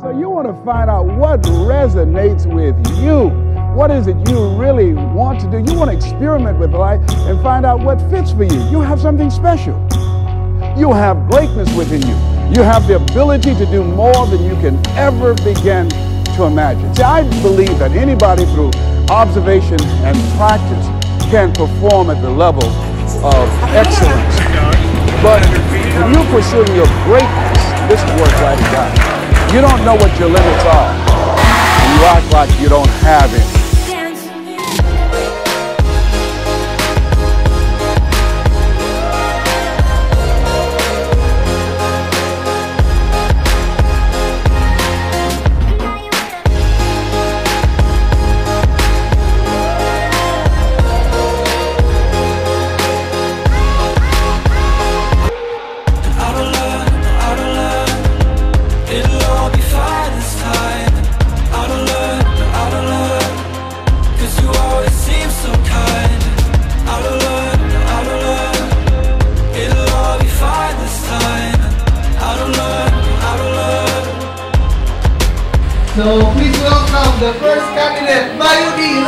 So you want to find out what resonates with you. What is it you really want to do? You want to experiment with life and find out what fits for you. You have something special. You have greatness within you. You have the ability to do more than you can ever begin to imagine. See, I believe that anybody through observation and practice can perform at the level of excellence. But when you're pursuing your greatness, this is where it's right at. You don't know what your limits are. You act like you don't have any. So please welcome the first candidate, Mayudi!